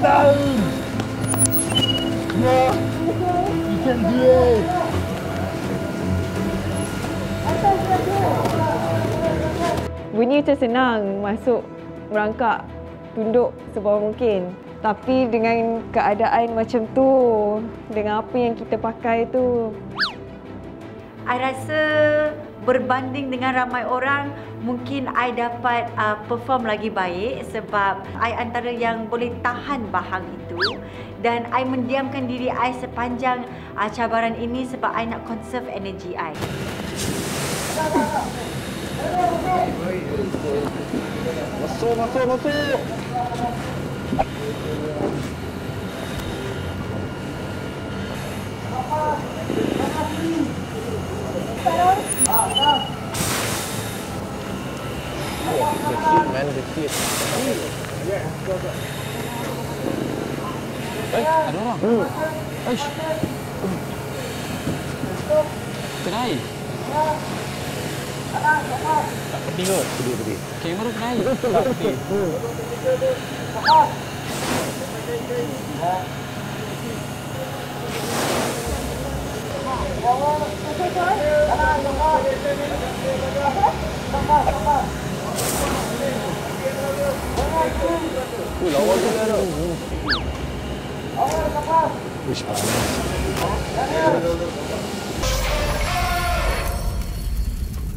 down. You can do it. Bunyi macam senang masuk merangkak tunduk sebawah mungkin. Tapi dengan keadaan macam tu, dengan apa yang kita pakai tu, I rasa berbanding dengan ramai orang mungkin I dapat uh, perform lagi baik sebab I antara yang boleh tahan bahang itu dan I mendiamkan diri I sepanjang uh, cabaran ini sebab I nak conserve energy I. Masuk, masuk, masuk. man defeat. Hey, ada orang. Hmm. Eish. Kenai. Tak pedih kot. Pedih, pedih. Kamera kena. Tak pedih. Hmm. Thank you. 그 넘어지면은. 50만 원.